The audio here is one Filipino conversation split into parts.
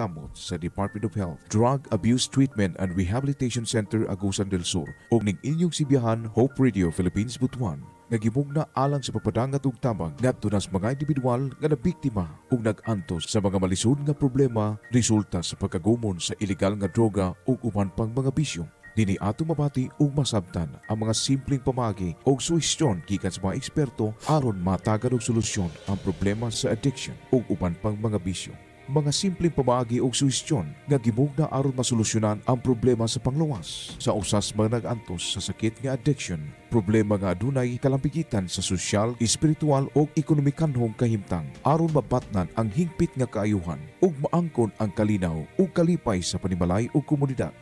kamot sa Department of Health, Drug Abuse Treatment and Rehabilitation Center Agusan del Sur ug ning inyong sibiyahan Hope Radio Philippines Butuan nagimog na alang sa papadangat ug tabang ngadto nas mga individual nga nabiktima ug nagantos sa mga malisod nga problema resulta sa pagkagumon sa ilegal nga droga ug uban pang mga bisyo. Dini ato mabati ug masabtan ang mga simpleng pamagi ug suhestyon gikan sa mga eksperto aron matagan og solusyon ang problema sa addiction ug uban pang mga bisyo. Mga simpleng pamagi ug suhestyon nga gimugna aron masolusyonan ang problema sa pangluwas sa usas mga nagantos sa sakit nga addiction, problema nga adunay kalambigitan sa sosyal, espiritual ug ekonomikanhong kahimtang aron mabatnan ang hingpit nga kaayuhan ug maangkon ang kalinaw ug kalipay sa panimalay ug komunidad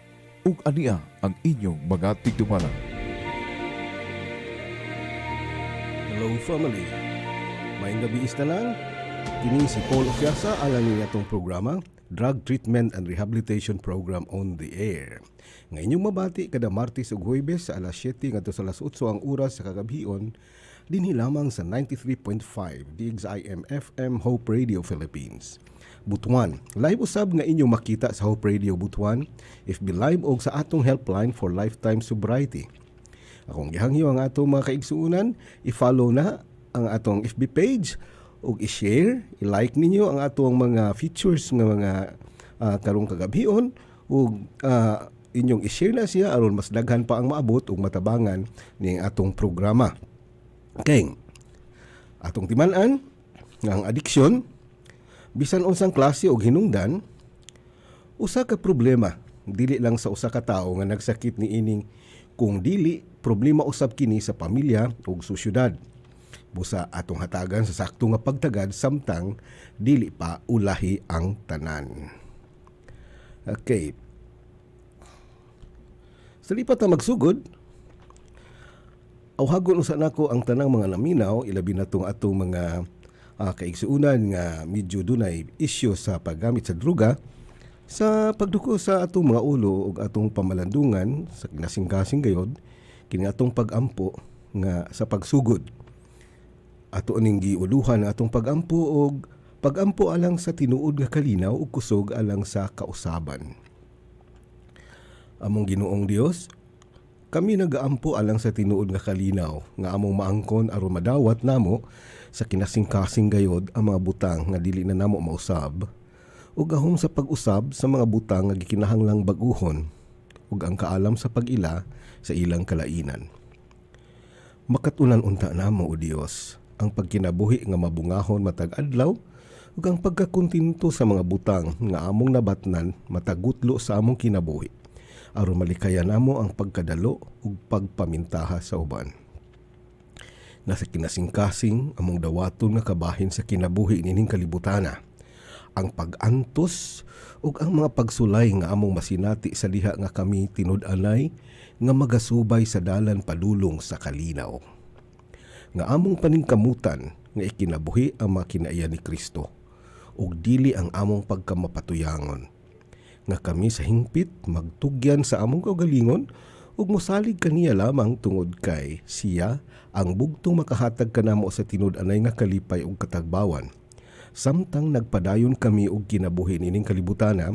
ug ania ang inyong mga tigdumala. Hello family. May gabi is Kini si Paul Ofiasa alang ni atong programa Drug Treatment and Rehabilitation Program on the Air. Nga inyong mabati kada Martes ug Huwebes sa alas 7 ngadto sa alas 8 ang oras sa kagabion dinhi lamang sa 93.5 DXIM FM Hope Radio Philippines. Butuan. Live usab nga inyong makita sa Hope Radio Butuan, FB Live og sa atong helpline for lifetime sobriety. Akong gihangyo ang atong mga kaigsuunan, i-follow na ang atong FB page ug i-share, i-like ninyo ang atong mga features nga mga uh, karong kagabion ug uh, inyong i-share na siya aron mas daghan pa ang maabot ug matabangan ning atong programa. Okay. Atong timan-an ang addiction bisan unsang klase og hinungdan usa ka problema dili lang sa usa ka tawo nga nagsakit ni ining kung dili problema usab kini sa pamilya ug sosyudad busa atong hatagan sa sakto nga pagtagad samtang dili pa ulahi ang tanan. Okay. Sa lipat na magsugod awhagon usa nako ang tanang mga naminaw ilabi na tong atong mga uh, kaigsuunan nga medyo dunay isyu sa paggamit sa droga. Sa pagduko sa atong mga ulo ug atong pamalandungan sa kinasing-kasing gayod kini atong pagampo nga sa pagsugod ato ning giuluhan atong pagampo og pagampo alang sa tinuod nga kalinaw ug kusog alang sa kausaban among Ginoong Dios kami nagaampo alang sa tinuod nga kalinaw nga among maangkon aron madawat namo sa kinasing-kasing gayod ang mga butang nga dili na namo mausab ug gahom sa pag-usab sa mga butang nga gikinahanglang baguhon ug ang kaalam sa pag-ila sa ilang kalainan. Makatunan unta namo o Dios ang pagkinabuhi nga mabungahon matag adlaw ug ang pagkakontinto sa mga butang nga among nabatnan matagutlo sa among kinabuhi aron malikaya namo ang pagkadalo ug pagpamintaha sa uban. Nasa kinasing-kasing among dawaton nga kabahin sa kinabuhi nining kalibutana ang pag-antos ug ang mga pagsulay nga among masinati sa diha nga kami tinud-anay nga magasubay sa dalan padulong sa kalinaw. Nga among paningkamutan nga ikinabuhi ang makinaiya ni Kristo ug dili ang among pagkamapatuyangon. Nga kami sa hingpit magtugyan sa among kaugalingon ug mosalig kaniya lamang tungod kay siya ang bugtong makahatag kanamo sa tinud-anay nga kalipay ug katagbawan samtang nagpadayon kami og kinabuhi nining kalibutana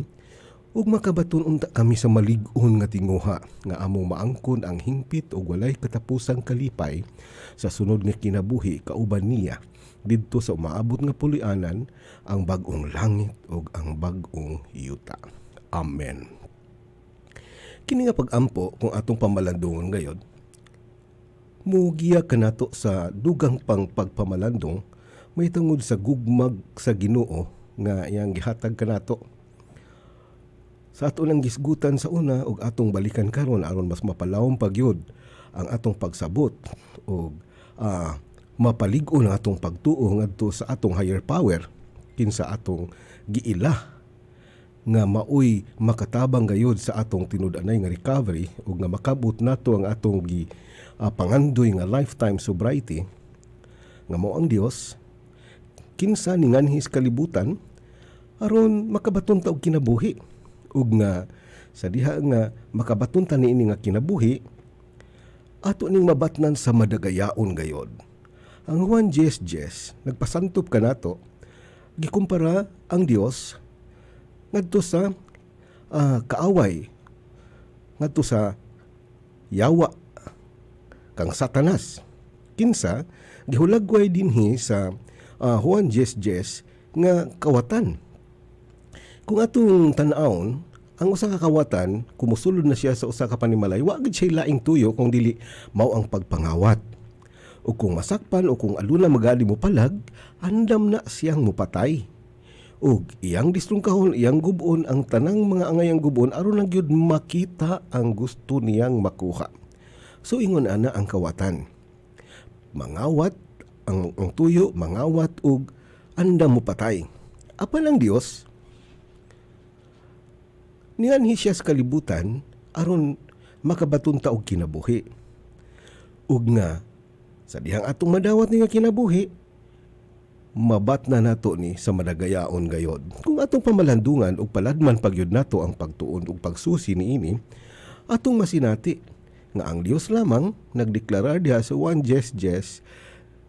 ug makabaton unta kami sa malig-on nga tinguha nga among maangkon ang hingpit ug walay katapusang kalipay sa sunod nga kinabuhi kauban niya didto sa umaabot nga pulianan ang bag-ong langit ug ang bag-ong yuta. Amen. Kini nga pag-ampo kung atong pamalandungon gayod, mugiya kanato sa dugang pang pagpamalandong may tungod sa gugmag sa Ginoo nga iyang gihatag kanato sa ato nang gisgutan sa una ug atong balikan karon aron mas mapalawom pagyud ang atong pagsabot ug uh, mapalig-on ang atong pagtuo ngadto sa atong higher power kinsa atong giila nga maoy makatabang gayud sa atong tinud-anay nga recovery ug nga makabot nato ang atong gi uh, pangandoy nga lifetime sobriety nga mao ang Dios kinsa ninganhis kalibutan aron makabaton ta og kinabuhi ug nga sa diha nga makabaton ta niini nga kinabuhi ato ning mabatnan sa madagayaon gayod ang Juan Jes Jes nagpasantop kanato gikumpara ang Dios ngadto sa ah, kaaway ngadto sa yawa kang satanas. Kinsa gihulagway dinhi sa ah, Juan Jes Jes nga kawatan kung atong tan-awon ang usa ka kawatan kumusulod na siya sa usa ka panimalay wa gid siya laing tuyo kung dili mao ang pagpangawat. O kung masakpan o kung aluna magali mo palag andam na siyang mupatay. Ug iyang distrungkahon iyang gubon ang tanang mga angayang gubon aron lang gyud makita ang gusto niyang makuha. So ingon ana ang kawatan. Mangawat ang, ang tuyo mangawat ug andam mo patay apan ang Dios nianhi siya sa kalibutan aron makabatunta og kinabuhi ug nga sa dihang atong madawat ni nga kinabuhi mabat na nato ni sa madagayaon gayod. Kung atong pamalandungan ug paladman pagyud nato ang pagtuon ug pagsusi niini, atong masinati nga ang Dios lamang nagdeklarar diha sa 1 Jes Jes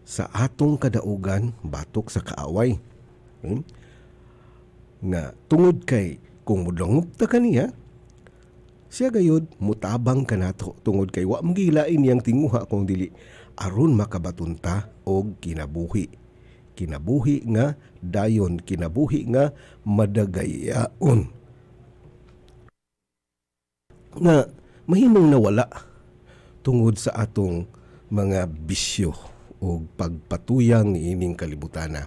sa atong kadaugan batok sa kaaway. Hmm? Nga tungod kay kung mudlangop ta kaniya, siya gayod mutabang kanato tungod kay wa magilain niyang tinguha kung dili. Aron makabatunta og kinabuhi. Kinabuhi nga dayon kinabuhi nga madagayaon. Nga mahimong nawala tungod sa atong mga bisyo o pagpatuyang niining kalibutana.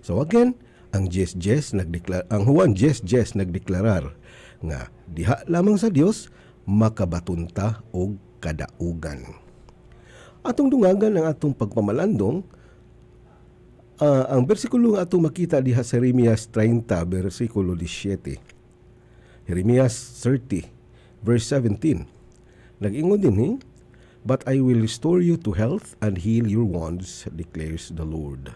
So again, ang Jes Jes nagdeklar ang Juan Jes Jes nagdeklarar nga diha lamang sa Dios makabatunta og kadaugan. Atong dungagan ang atong pagpamalandong Uh, ang bersikulo nga atong makita diha sa Jeremias 30 bersikulo 17. Jeremias 30 verse 17. Nag-ingon din eh, But I will restore you to health and heal your wounds, declares the Lord.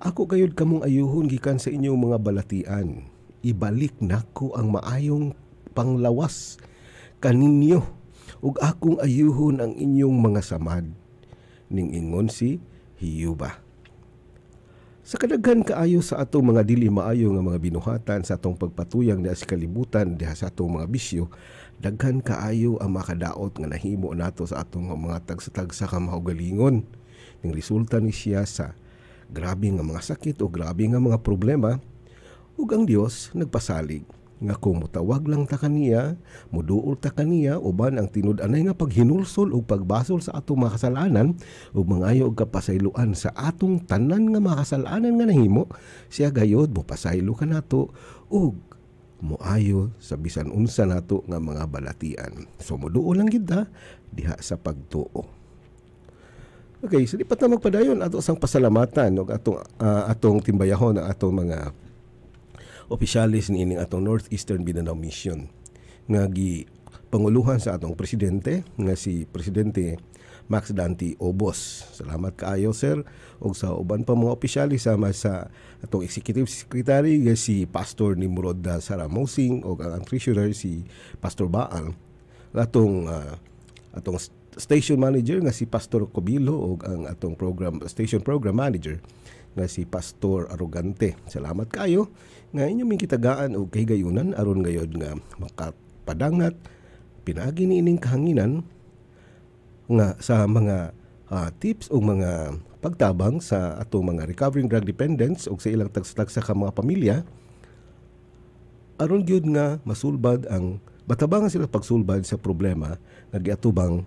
Ako kayod kamong ayuhon gikan sa inyong mga balatian. Ibalik nako ang maayong panglawas kaninyo ug akong ayuhon ang inyong mga samad. Ning ingon si Hiyuba. Sa kadaghan kaayo sa atong mga dili maayo nga mga binuhatan sa atong pagpatuyang diha sa kalibutan diha sa atong mga bisyo, daghan kaayo ang makadaot nga nahimo nato sa atong mga tagsa-tagsa ka mahugalingon. Ning resulta ni siya sa grabe nga mga sakit o grabe nga mga problema ug ang Dios nagpasalig nga kung mutawag lang ta kaniya, muduol ta kaniya uban ang tinud-anay nga paghinulsol ug pagbasol sa atong mga kasalanan ug mangayo og kapasayloan sa atong tanan nga mga kasalanan nga nahimo, siya gayod mo pasaylo kanato ug moayo sa bisan unsa nato nga mga balatian. So muduol lang gid diha sa pagtuo. Okay, so di pa ta magpadayon ato sang pasalamatan ug atong uh, atong timbayahon ang atong mga opisyalis ni ining atong Northeastern Mindanao Mission nga gi panguluhan sa atong presidente nga si presidente Max Dante Obos. Salamat kaayo sir ug sa uban pa mga opisyalis sama sa atong executive secretary nga si Pastor Nimrod Saramosing ug ang treasurer si Pastor Baal. Atong uh, atong station manager nga si Pastor Kobilo ug ang atong program station program manager nga si Pastor Arugante. Salamat kayo nga inyo may kitagaan o kahigayunan aron gayod nga makapadangat pinagi ni ining kahanginan nga sa mga uh, tips o mga pagtabang sa atong mga recovering drug dependents o sa ilang tagsa-tagsa ka mga pamilya aron gyud nga masulbad ang batabangan sila pagsulbad sa problema nga giatubang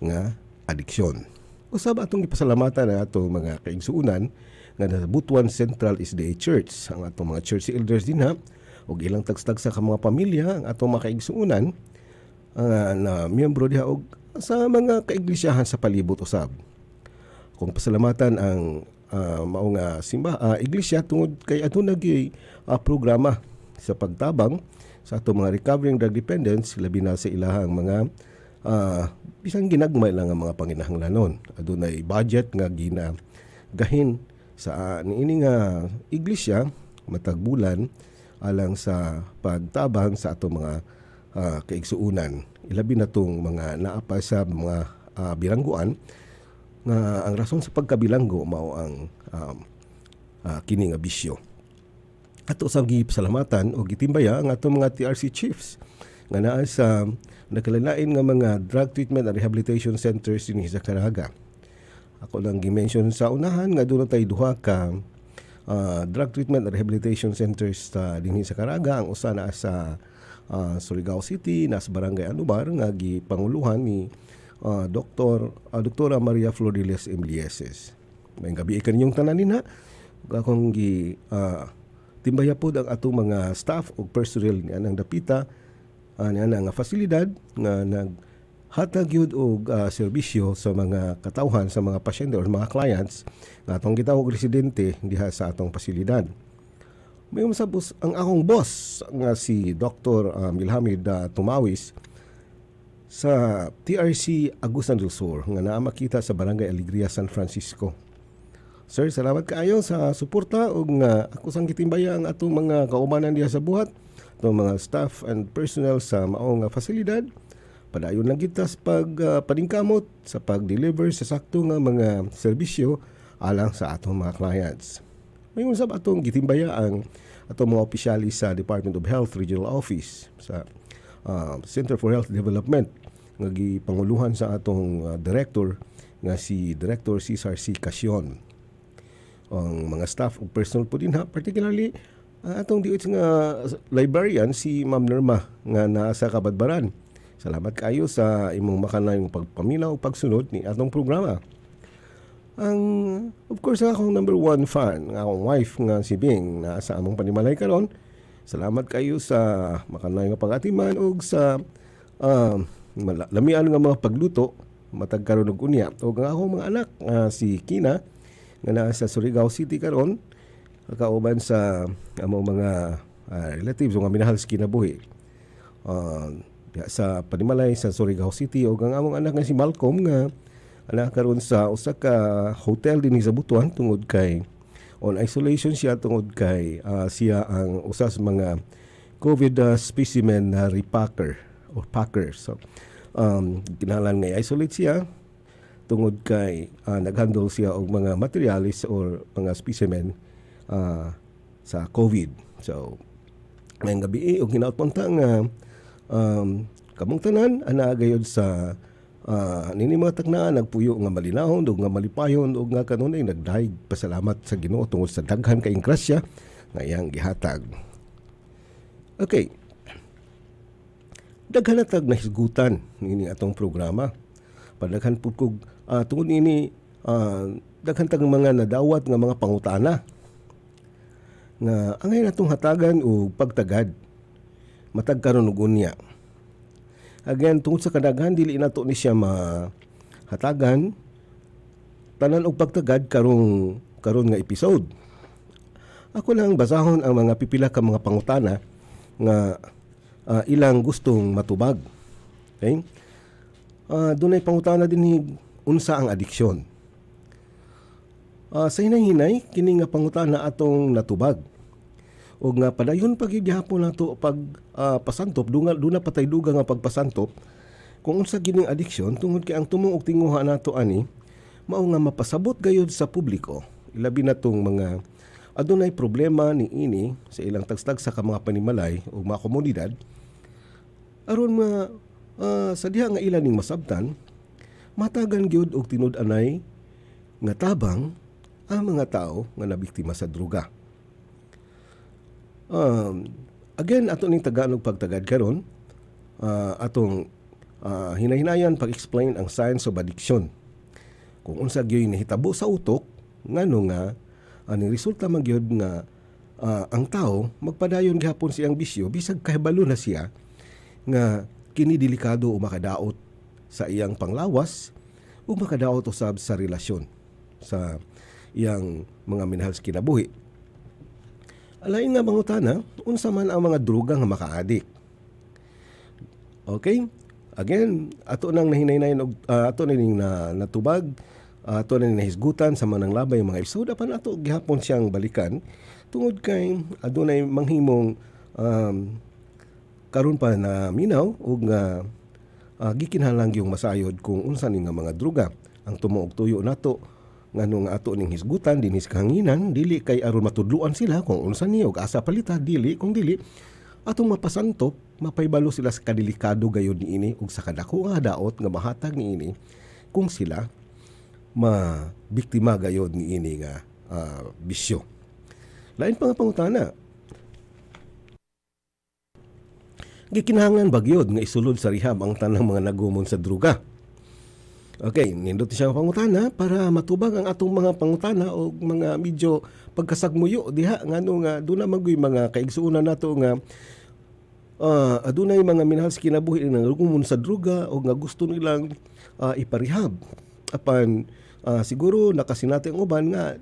nga adiksyon. Usab atong ipasalamatan ang atong mga kaigsuunan nga sa Butuan Central SDA Church. Ang atong mga church elders din ha, o ilang tagstag sa mga pamilya, ang atong mga kaigsuunan, uh, na miyembro diha og sa mga kaiglisyahan sa palibot usab. Kung pasalamatan ang uh, mao nga simba uh, iglesia tungod kay adto nag uh, programa sa pagtabang sa ato mga recovering drug dependents labi na sa ilahang mga uh, bisang ginagmay lang ang mga panginahanglanon adunay budget nga gina gahin sa uh, niini nga iglesia matag bulan alang sa pagtabang sa ato mga uh, kaigsuunan. Ilabi na tong mga naapa sa mga uh, bilangguan nga ang rason sa pagkabilanggo mao ang um, uh, kini nga bisyo. Ato sa gipasalamatan o gitimbaya ang atong mga TRC chiefs nga naa sa nakalalain nga mga drug treatment and rehabilitation centers dinhi sa Caraga. Ako lang gi-mention sa unahan nga doon tay duha ka uh, drug treatment and rehabilitation centers sa dinhi sa Caraga ang usa na sa uh, Surigao City nas barangay Anubar nga gipanguluhan ni uh, Dr. Uh, Doktora Maria Floriles Emblieses. May gabi kaninyong tanan nina akong gi uh, timbaya pod ang atong mga staff o personnel ni anang dapita uh, ni anang fasilidad nga nag hatag yun og uh, serbisyo sa mga katawhan sa mga pasyente o mga clients nga atong gitawag residente diha sa atong pasilidad. May masabos ang akong boss nga si Dr. Uh, Milhamid uh, Tumawis sa TRC Agusan del Sur nga naa makita sa Barangay Alegria, San Francisco. Sir, salamat kaayo sa suporta ug nga ako sang gitimbaya ang atong mga kaumanan diha sa buhat, atong mga staff and personnel sa maong fasilidad. Padayon lang kita sa pag uh, paningkamot sa pag-deliver sa sakto nga mga serbisyo alang sa atong mga clients. May usab atong gitimbaya ang atong mga opisyali sa Department of Health Regional Office sa uh, Center for Health Development nga gipanguluhan sa atong uh, director nga si Director Cesar C. Casyon ang mga staff o personal po din ha particularly atong diot nga librarian si Ma'am Norma nga nasa Kabadbaran. Salamat kayo sa imong makanayong pagpaminaw o pagsunod ni atong programa. Ang of course akong number one fan nga akong wife nga si Bing na sa among panimalay karon. Salamat kayo sa makanay nga pagatiman og sa uh, lamian nga mga pagluto matag karon og unya. Og ang akong mga anak uh, si Kina nga naa sa Surigao City karon kauban sa among mga uh, relatives nga minahal sa kinabuhi. Uh, sa Panimalay sa Surigao City o ang among anak nga si Malcolm nga anak karon sa usa ka hotel dinhi sa Butuan tungod kay on isolation siya tungod kay uh, siya ang usa sa mga COVID uh, specimen na repacker or packer. So um, ginalan nga isolate siya tungod kay uh, naghandle siya og mga materialis or mga specimen uh, sa COVID. So, may gabi og hinautpunta nga um, kamong tanan ana gayud sa uh, nini mga tagnaan nagpuyo nga malinahon ug nga malipayon ug nga kanunay nagdahig pasalamat sa Ginoo tungod sa daghan kay grasya nga iyang gihatag. Okay. Daghan na tag nahisgutan nini atong programa. Padaghan pud kog uh, tungod ini uh, daghan tag mga nadawat nga mga pangutana nga angay natong hatagan og pagtagad. Matag karon og unya. Again tungod sa kadaghan dili nato ni siya mahatagan tanan og pagtagad karong karon nga episode. Ako lang basahon ang mga pipila ka mga pangutana nga uh, ilang gustong matubag. Okay? Uh, dunay pangutana din unsa ang adiksyon. Uh, sa hinay-hinay, kini nga pangutana atong natubag. O nga padayon pag gihapon nato pag uh, pasantop, dunga duna patay duga nga pagpasantop, kung unsa gining adiksyon tungod kay ang tumong og tinguha nato ani mao nga mapasabot gayud sa publiko. Ilabi na tong mga adunay problema ni ini sa ilang tagstag sa mga panimalay o mga komunidad aron ma uh, sa diha nga ilan ning masabtan matagan gyud og tinud-anay nga tabang ang mga tao nga nabiktima sa droga. Um, again ato ning Tagalog pagtagad karon uh, atong uh, hinahinayan pag-explain ang science of addiction. Kung unsa gyud nahitabo sa utok ngano nga ani resulta man gyud nga uh, ang tao magpadayon gihapon siyang bisyo bisag kahibalo na siya nga kini delikado o makadaot sa iyang panglawas ug makadaot usab sa relasyon sa iyang mga minahal sa kinabuhi. Alain nga mangutana, unsa man ang mga droga nga makaadik. Okay? Again, ato nang nahinay-nahin og uh, ato na na, natubag, uh, ato na nahisgutan sa manang labay mga episode apan ato gihapon siyang balikan tungod kay adunay manghimong um, karon pa na minaw ug nga uh, gikinahanglan yung masayod kung unsa ni nga mga droga ang tumuog tuyo nato ngano nga ato ning hisgutan dinis kahanginan dili kay aron matudluan sila kung unsa ni og asa palita dili kung dili. Atong mapasantop mapaybalo sila sa kadelikado gayud niini ug sa kadako nga daot nga mahatag niini kung sila ma biktima gayod niini nga uh, bisyo. Lain pa nga pangutana gikinahanglan bagyod nga isulod sa rehab ang tanang mga nagumon sa druga Okay, nindot siya pangutana para matubag ang atong mga pangutana o mga medyo pagkasagmuyo. Diha ngano nga do na magoy mga kaigsuonan nato nga uh, adunay mga minahal sa kinabuhi nga gumon sa druga o nga gusto nilang uh, iparehab apan uh, siguro nakasinati ang uban nga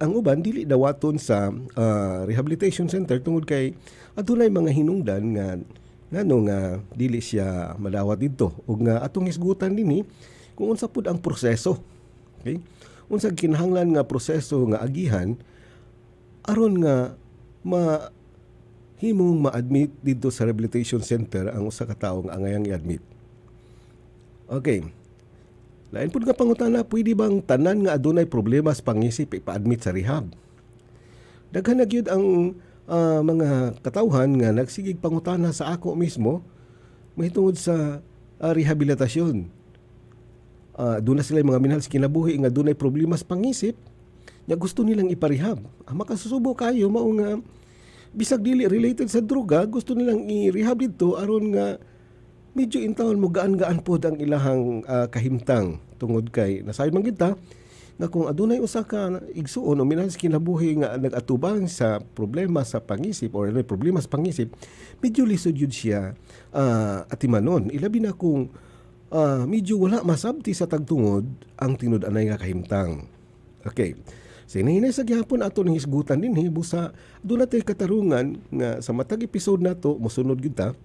ang uban dili dawaton sa uh, rehabilitation center tungod kay adunay mga hinungdan nga ngano nga dili siya madawat didto ug nga atong hisgutan dinhi kung unsa pud ang proseso. Okay? Unsa kinahanglan nga proseso nga agihan aron nga ma himong ma-admit dito sa rehabilitation center ang usa ka tawo nga angayang i-admit. Okay. Lain pud nga pangutana, pwede bang tanan nga adunay problema sa pangisip ipa-admit sa rehab? Daghan na gyud ang uh, mga katawhan nga nagsigig pangutana sa ako mismo mahitungod sa uh, rehabilitasyon uh, doon na sila yung mga minahal sa kinabuhi nga doon ay problema sa pangisip nga gusto nilang iparehab. Ah, makasusubo kayo mao nga bisag dili related sa droga, gusto nilang i-rehab dito aron nga medyo intawon mo gaan-gaan pod ang ilahang uh, kahimtang tungod kay nasayon man kita nga kung adunay usa ka igsuon o minahal sa kinabuhi nga nagatubang sa problema sa pangisip or may problema sa pangisip medyo lisod yun siya uh, atimanon ilabi na kung uh, medyo wala masabti sa tagtungod ang tinud-anay nga kahimtang. Okay. Sinahinay sa gihapon ato ng hisgutan din busa doon natin katarungan nga sa matag episode nato mosunod gyud ta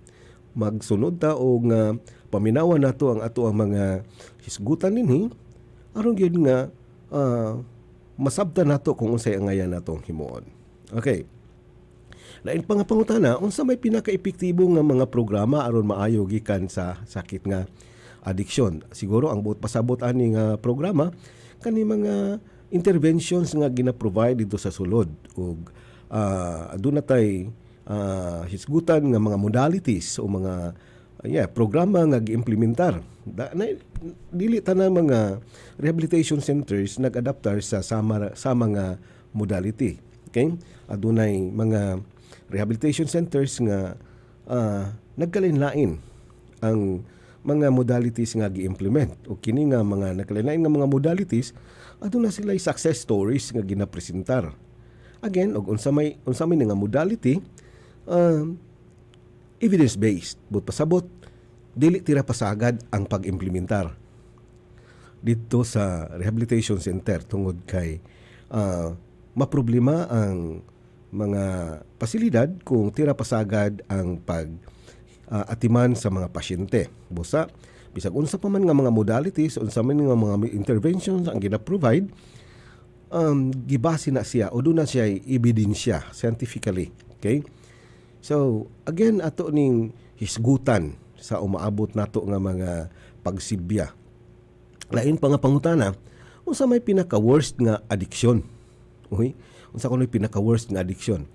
magsunod ta o nga paminawan nato ang ato ang mga hisgutan dinhi aron gyud nga uh, masabtan nato kung unsay ang ngayan natong himuon. Okay. Lain pa nga pangutana, unsa may pinaka-epektibo nga mga programa aron maayo gikan sa sakit nga addiction. Siguro ang buot pasabot ani nga programa kani mga interventions nga gina-provide dito sa sulod ug uh, aduna tay uh, hisgutan nga mga modalities o mga yeah, programa nga giimplementar. Da, na, dili ta na mga rehabilitation centers nag-adaptar sa sama sa mga modality. Okay? Adunay mga rehabilitation centers nga uh, nagkalain-lain ang mga modalities nga gi-implement. O kini nga mga nakalain nga mga modalities aduna sila success stories nga ginapresentar. Again og unsa may unsa may nga modality uh, evidence based but pasabot dili tira pasagad ang pag-implementar. Dito sa rehabilitation center tungod kay uh, maproblema ang mga pasilidad kung tira pasagad ang pag uh, atiman sa mga pasyente. Busa, bisag unsa pa man nga mga modalities, unsa man nga mga interventions ang gina-provide, um, gibase na siya o doon na siya ebidensya scientifically. Okay? So, again, ato ning hisgutan sa umaabot nato nga mga pagsibya. Lain pa nga pangutana, unsa may pinaka-worst nga addiction? Okay? Unsa kuno pinaka-worst nga addiction?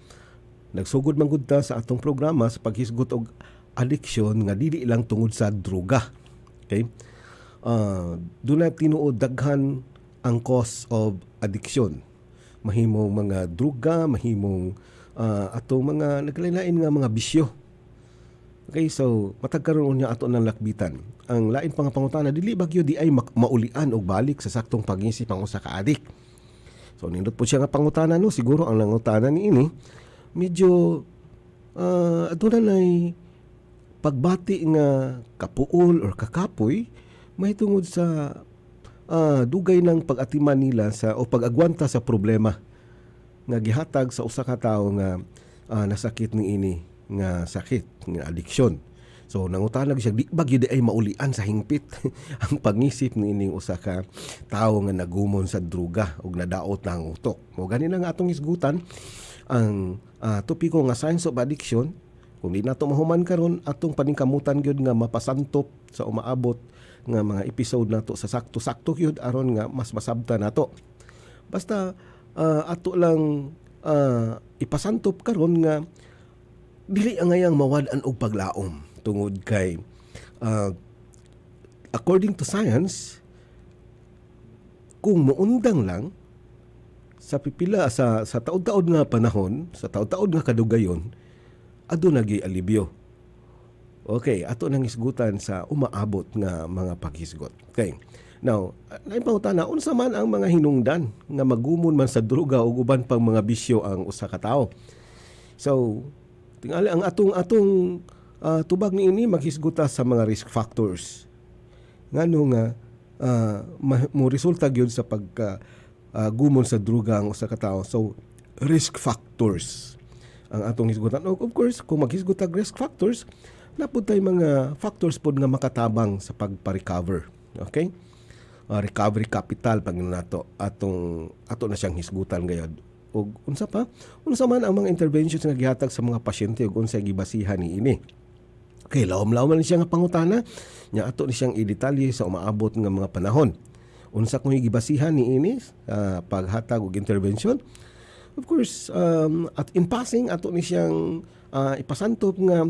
Nagsugod man gud ta sa atong programa sa paghisgot og addiction nga dili lang tungod sa droga. Okay? Uh, doon na tinuod daghan ang cause of addiction. Mahimong mga droga, mahimong uh, atong mga naglain nga mga bisyo. Okay, so matagkaroon niya ato ng lakbitan. Ang lain pang pangutana dili bagyo di ay maulian og balik sa saktong pag-isip ang usa ka adik. So nindot po siya nga pangutana no, siguro ang nangutana ni ini medyo uh, aduna nay pagbati nga kapuol or kakapoy may tungod sa uh, dugay ng pag-atiman nila sa o pag-agwanta sa problema nga gihatag sa usa ka tawo nga uh, nasakit ni ini nga sakit nga addiction. So nangutanag siya di ba gyud ay maulian sa hingpit ang pangisip ni ining usa ka tawo nga nagumon sa druga ug nadaot na utok. Mo gani na nga atong isgutan ang uh, topiko nga science of addiction kung di nato mahuman karon atong paningkamutan gyud nga mapasantop sa umaabot nga mga episode nato sa sakto-sakto gyud aron nga mas masabta nato. Basta ah, ato lang ah, ipasantop karon nga dili ang ngayang mawad-an og paglaom tungod kay ah, according to science kung muundang lang sa pipila sa sa taud-taud nga panahon, sa taud-taud nga kadugayon, ado nagi alibyo. Okay, ato nang isgutan sa umaabot nga mga paghisgot. Okay. Now, naipangutana unsa man ang mga hinungdan nga magumon man sa droga o uban pang mga bisyo ang usa ka tawo. So, tingali ang atong atong ah, tubag niini maghisguta sa mga risk factors. Ngano nga ma- mo resulta gyud sa pagka ah, gumon sa droga ang usa ka tawo. So, risk factors ang atong hisgutan. O, Of course, kung maghisgutag risk factors, napud tay mga factors pod nga makatabang sa pagpa-recover. Okay? Uh, recovery capital pag nato atong ato na siyang hisgutan gayud. Og unsa pa? Unsa man ang mga interventions nga gihatag sa mga pasyente ug unsa gibasihan niini. Okay, lawom-lawom man siya nga pangutana. Nya ato ni siyang i-detalye sa umaabot nga mga panahon. Unsa kung gibasihan niini uh, paghatag og intervention? Of course, um, at in passing, ato ni siyang uh, ipasantop nga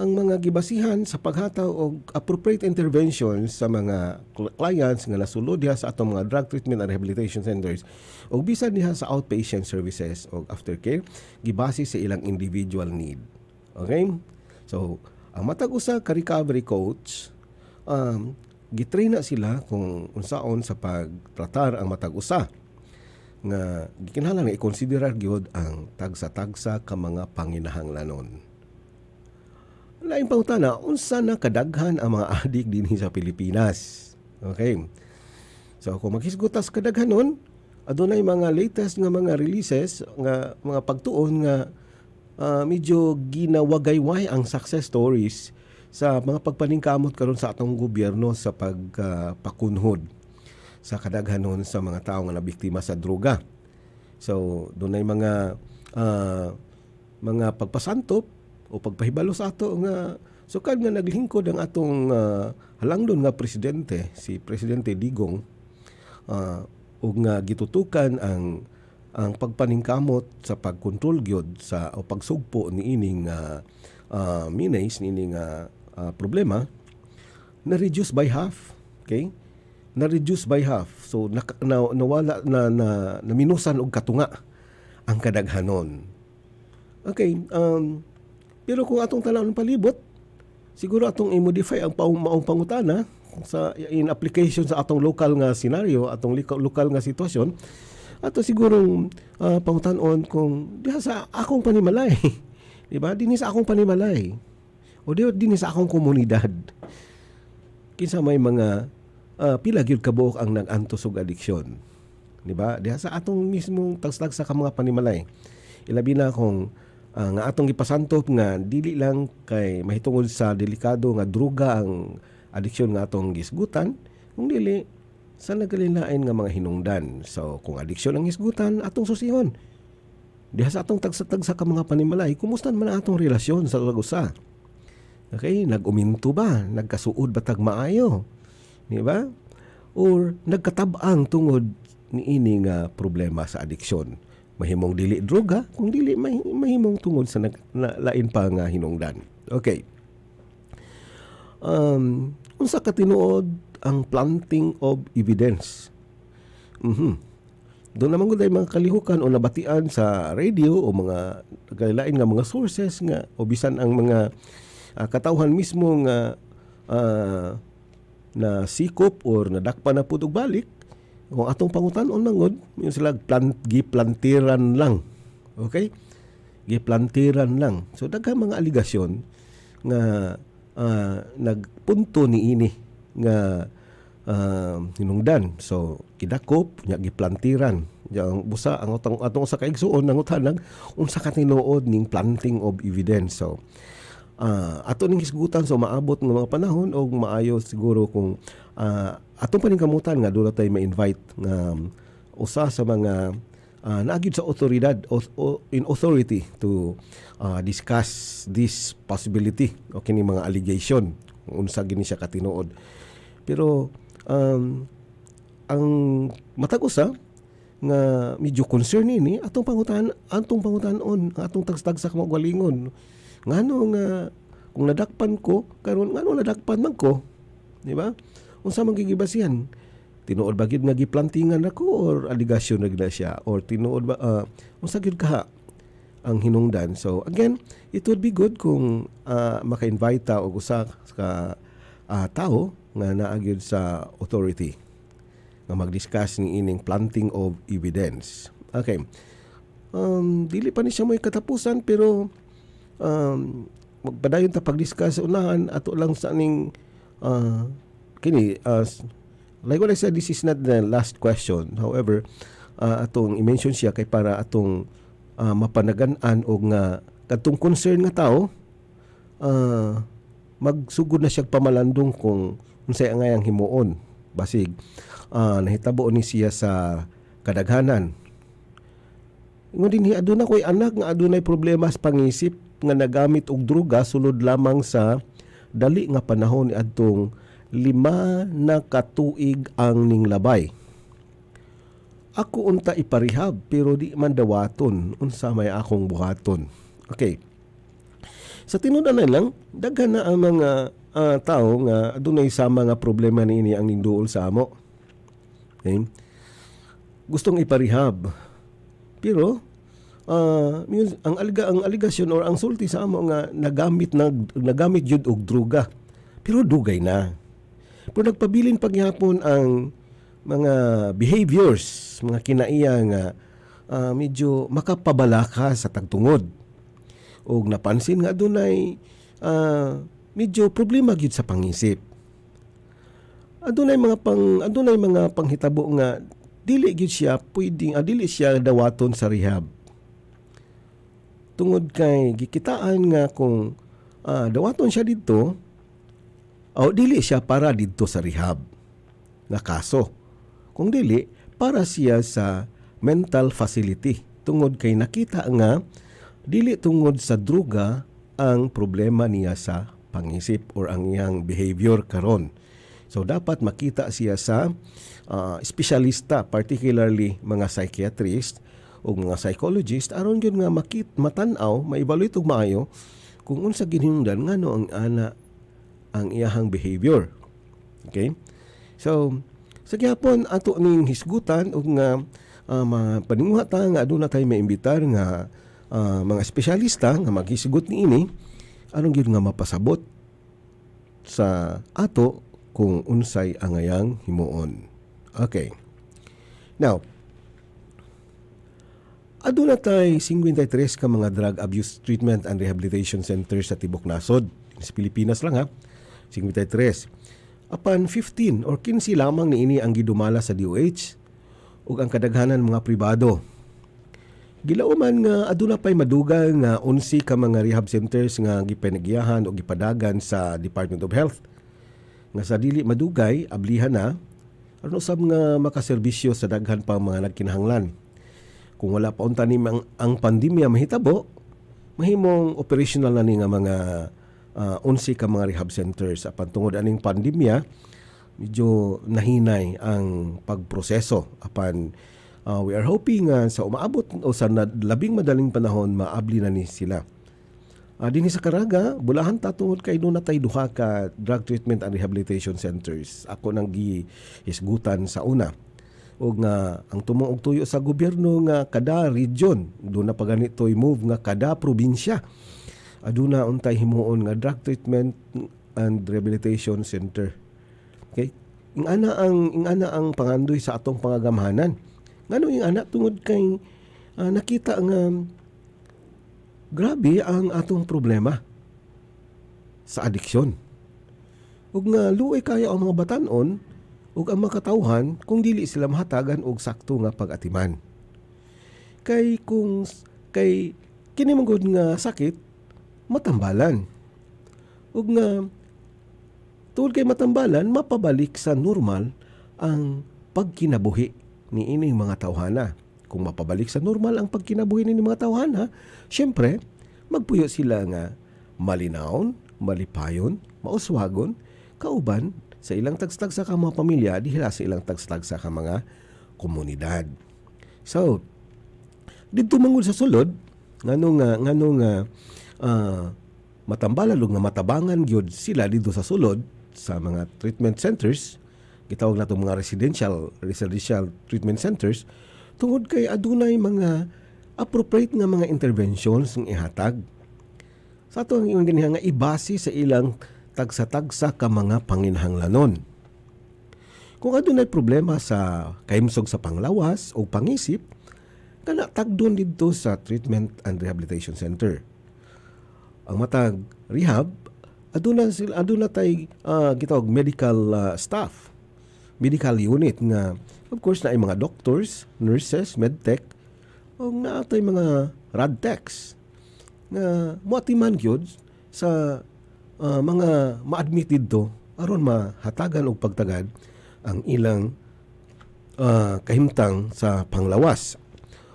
ang mga gibasihan sa paghataw og appropriate interventions sa mga cl- clients nga nasulod diha sa atong mga drug treatment and rehabilitation centers ug bisan diha sa outpatient services og aftercare gibase sa ilang individual need. Okay? So, ang matag usa ka recovery coach um, gitrain na sila kung unsaon sa pagtratar ang matag usa nga gikinahanglan nga i-considerar gyud ang tagsa-tagsa ka mga panginahanglanon. Lain pangutana, unsa na kadaghan ang mga adik dinhi sa Pilipinas? Okay. So kung maghisgutas kadaghanon, adunay mga latest nga mga releases nga mga pagtuon nga ah, medyo ginawagayway ang success stories sa mga pagpaningkamot karon sa atong gobyerno sa pagpakunhod sa kadaghanon sa mga tao nga nabiktima sa droga. So, doon ay mga ah, mga pagpasantop o pagpahibalo sa ato nga sukad nga naglingkod ang atong uh, halangdon nga presidente, si Presidente Digong, uh, ug nga gitutukan ang ang pagpaningkamot sa pagkontrol gyud sa o pagsugpo ni ining uh, uh, minays ni ining uh, uh, problema na reduce by half okay na reduce by half. So na, na, nawala na, na naminusan og katunga ang kadaghanon. Okay um pero kung atong tanawon palibot siguro atong i-modify ang maong pangutana sa in application sa atong local nga scenario atong lokal nga sitwasyon ato sigurong uh, pangutanon kung diha sa akong panimalay. Di ba? Dinhi sa akong panimalay. O di dinhi sa akong komunidad. Kinsa may mga uh, pila gyud kabuok ang nag-antos og addiction di ba diha sa atong mismong tagstag sa mga panimalay ilabi na kung ah, nga atong gipasantop nga dili lang kay mahitungod sa delikado nga droga ang addiction nga atong gisgutan kung dili sa nagkalilain nga mga hinungdan so kung addiction ang gisgutan atong susihon diha sa atong tagsa-tagsa ka mga panimalay kumusta man atong relasyon sa usa Okay, nag-uminto ba? Nagkasuod ba tag maayo? Di ba? Or nagkatabang tungod ni ini nga problema sa addiction. Mahimong dili droga, kung dili mahi- mahimong tungod sa nag, na, lain pa nga hinungdan. Okay. Um, unsa ka tinuod ang planting of evidence? Mhm. Doon naman gud mga kalihukan o nabatian sa radio o mga kailain nga mga sources nga o bisan ang mga ah, katawhan mismo nga ah, na sikop or nadakpan na pud og balik kung atong pangutan-on mangod yung sila plant giplantiran lang okay giplantiran lang so daghang mga aligasyon nga ah, nagpunto ni ini nga uh, hinungdan. So, kidakop, nya giplantiran. Yang busa ang atong atong sa kaigsuon nang utanag unsa ka tinuod ning planting of evidence. So, uh, ato ning hisgutan so maabot ng mga panahon og maayo siguro kung uh, atong paningkamutan nga dula tay ma-invite nga um, usa sa mga uh, naagid sa otoridad o, o- in authority to uh, discuss this possibility o kini mga allegation unsa gini siya katinuod pero um, ang matag usa nga medyo concern ini atong pangutan atong pangutanon ang atong tagstagsa mo galingon ngano nga kung nadakpan ko karon ngano nadakpan man ko? Di ba? Unsa man gigibasihan? Tinuod ba gyud nga giplantingan ako or aligasyon na gid siya? Or tinuod ba uh, unsa gyud kaha ang hinungdan? So again it would be good kung uh, maka-invite ta og usa ka uh, tao nga naa gyud sa authority nga mag-discuss ni ining planting of evidence. Okay. Um, dili pa ni siya mo'y katapusan pero um, magpadayon ta pag-discuss sa unahan ato lang sa aning uh, kini uh, like what I said this is not the last question. However uh, atong i-mention siya kay para atong uh, mapanagan-an og nga katong concern nga tao uh, magsugod na siya pamalandong kung unsay angayang himuon. Basig uh, nahitabo ni siya sa kadaghanan. Ingon din aduna ko'y anak nga adunay problema sa pangisip nga nagamit og druga sulod lamang sa dali nga panahon ni adtong lima na katuig ang ninglabay. Ako unta iparihab pero di man dawaton unsa may akong buhaton. Okay. Sa tinudan na lang, daghan na ang mga ah, tao nga adunay sama nga problema niini ang ninduol sa amo. Okay? Gustong iparihab. Pero yun- ang alga ang aligasyon or ang sulti sa amo nga nagamit nag nagamit jud og druga. Pero dugay na. Pero nagpabilin pagyapon ang mga behaviors, mga kinaiya nga ah, medyo makapabalaka sa tagtungod. O napansin nga dunay ah, medyo problema gyud sa pangisip. Adunay mga pang adunay mga panghitabo nga dili gyud siya pwedeng ah, siya dawaton sa rehab. Tungod kay gikitaan nga kung ah, dawaton siya didto o dili siya para didto sa rehab nga kaso. Kung dili para siya sa mental facility tungod kay nakita nga dili tungod sa druga ang problema niya sa pangisip or ang iyang behavior karon. So dapat makita siya sa uh, espesyalista, particularly mga psychiatrist o mga psychologist aron gyud nga makit matan-aw, ma-evaluate og maayo kung unsa ginhingdan ngano ang ana ang iyahang behavior. Okay? So, sa gyapon ato ning hisgutan og nga uh, mga paninguha ta nga aduna tay maimbitar nga ah, mga espesyalista nga maghisgot niini anong gyud nga mapasabot sa ato kung unsay angayang himuon. Okay. Now, aduna tay 53 ka mga drug abuse treatment and rehabilitation centers sa tibok nasod sa Pilipinas lang ha. 53. Apan 15 or 15 lamang niini ang gidumala sa DOH ug ang kadaghanan mga pribado. Gilauman nga aduna pay madugal nga 11 ka mga rehab centers nga gipanagyahan o gipadagan sa Department of Health. Nga sa dili madugay ablihan na aron usab nga makaserbisyo sa daghan pa mga nagkinahanglan. Kung wala pa unta ni ang, ang pandemya mahitabo, mahimong operational na ni nga mga uh, 11 ka mga rehab centers apan tungod aning pandemya medyo nahinay ang pagproseso apan uh, we are hoping nga sa umaabot o sa labing madaling panahon maabli na ni sila. Uh, dinhi sa Karaga, bulahan ta tungod kay doon natay duha ka drug treatment and rehabilitation centers. Ako nang gihisgutan sa una. O nga ang tumong og tuyo sa gobyerno nga kada region, doon na pa ganito move nga kada probinsya aduna untay himuon nga drug treatment and rehabilitation center. Okay? Ing ana ang ing ana ang pangandoy sa atong pangagamhanan. Ngano ing ana tungod kay ah, nakita nga grabe ang atong problema sa adiksyon. Ug nga luoy kaya ang mga batanon ug ang mga katawhan kung dili sila mahatagan og sakto nga pag-atiman. Kay kung kay kini man gud nga sakit matambalan. Ug nga tungod kay matambalan mapabalik sa normal ang pagkinabuhi ni ining mga tawhana. kung mapabalik sa normal ang pagkinabuhi ni mga tawhan ha, syempre, magpuyo sila nga malinaon, malipayon, mauswagon, kauban sa ilang tagstag sa mga pamilya dihila sa ilang tagstag sa mga komunidad. So, dito mangul sa sulod, ngano nga ngano nga uh, matambala lug nga matabangan gyud sila dito sa sulod sa mga treatment centers gitawag nato mga residential residential treatment centers tungod kay adunay mga appropriate nga mga interventions ng ihatag sa ato ang iyong nga ibase sa ilang tagsa-tagsa ka mga panginhanglanon. Kung adunay problema sa kahimsog sa panglawas o pangisip, kana tagdon didto sa Treatment and Rehabilitation Center. Ang matag rehab aduna sila aduna tay uh, gitawag medical uh, staff medical unit nga of course na ay mga doctors, nurses, medtech o na tay mga radtechs nga moatiman gyud sa uh, mga ma-admit didto aron mahatagan og pagtagad ang ilang uh, kahimtang sa panglawas.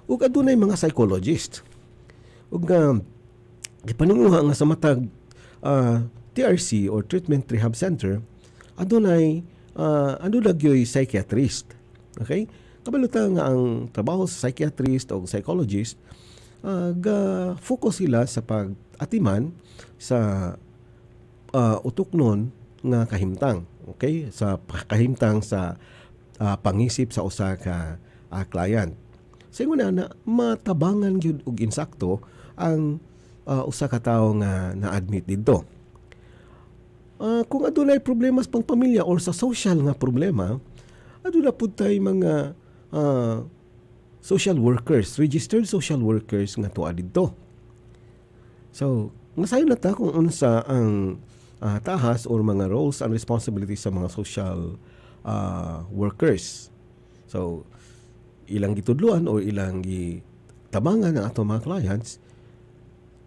Ug adunay mga psychologist. Ug uh, gipaninguha nga sa matag uh, TRC or Treatment Rehab Center adunay uh, ano nagyoy psychiatrist. Okay? Kabaluta nga ang trabaho sa psychiatrist o psychologist uh, ga focus sila sa pag-atiman sa uh, utok nun nga kahimtang. Okay? Sa kahimtang sa uh, pangisip sa usa ka uh, client. Sa na na matabangan gyud og insakto ang uh, usa ka tawo nga na-admit didto. Uh, kung adunay problema sa pamilya or sa social nga problema, aduna pud tay mga uh, social workers, registered social workers nga tuwa didto. So, nasayon na ta kung unsa ang uh, tahas or mga roles and responsibilities sa mga social uh, workers. So, ilang gitudluan o ilang gitabangan ng ato mga clients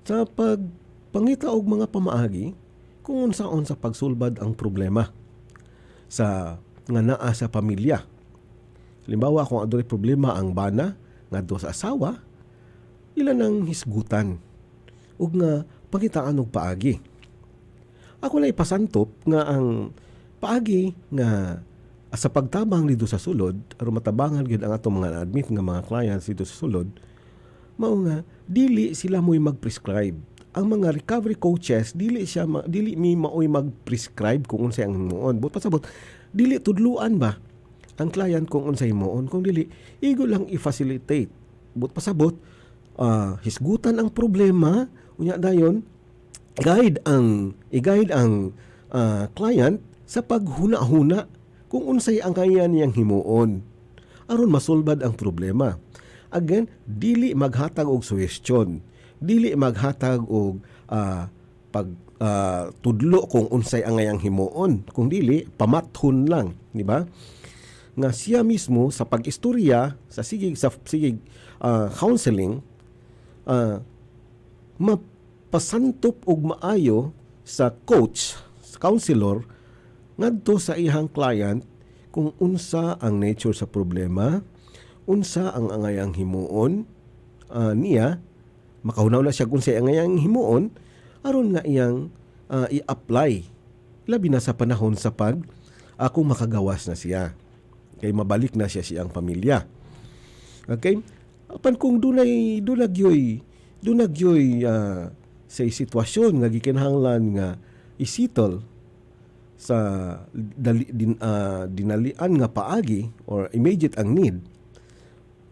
sa pagpangita og mga pamaagi kung unsaon sa pagsulbad ang problema sa nga naa sa pamilya Halimbawa, kung adunay problema ang bana ngadto sa asawa, ilan ang hisgutan ug nga pagitaan og paagi. Ako na ipasantop nga ang paagi nga sa pagtabang dito sa sulod aron matabangan gyud ang atong mga admit nga mga clients dito sa sulod mao nga dili sila mo'y mag-prescribe. Ang mga recovery coaches dili siya dili mi maoy mag-prescribe kung unsay ang himuon. But pasabot dili tudluan ba ang client kung unsay moon kung dili igo lang i-facilitate. But pasabot uh, hisgutan ang problema. Unya dayon guide ang i-guide ang uh, client sa paghuna-huna kung unsay ang kaya niyang himuon. Aron masulbad ang problema. Again dili maghatag og suggestion dili maghatag og uh, pag uh, tudlo kung unsay ang ngayang himuon. Kung dili pamathon lang di ba? Nga siya mismo sa pag-istorya sa sigig sa sigig uh, counseling uh, mapasantop og maayo sa coach, sa counselor ngadto sa ihang client kung unsa ang nature sa problema, unsa ang angayang himuon uh, niya, makahunaw na siya kung sa angayang himuon aron nga iyang uh, i-apply labi na sa panahon sa pag ako uh, makagawas na siya kay mabalik na siya siyang pamilya. Okay? Apan kung dunay dunagyoy dunagyoy uh, sa sitwasyon nga gikinahanglan nga isitol sa dali, din, uh, dinalian nga paagi or immediate ang need.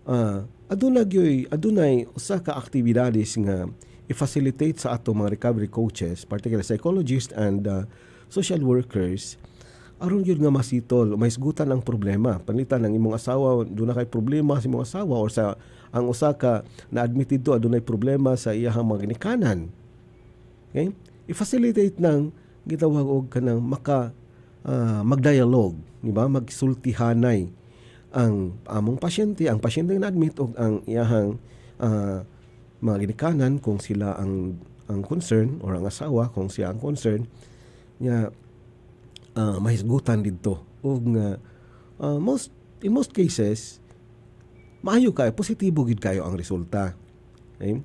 Uh, aduna gyoy adunay usa ka aktibidades nga i-facilitate sa ato mga recovery coaches particularly psychologists and uh, social workers aron gyud nga masitol mahisgutan ang problema. Panitan ang imong asawa do kay problema sa imong asawa or sa ang usa ka na admit dito adunay problema sa iyang mga ginikanan okay i-facilitate nang gitawag og kanang maka uh, magdialog di ba magsultihanay ang among pasyente ang pasyente na admit og ang iyang uh, mga ginikanan kung sila ang ang concern or ang asawa kung siya ang concern nya uh, mahisgutan didto ug nga uh, most in most cases maayo kayo positibo gid kayo ang resulta. Okay?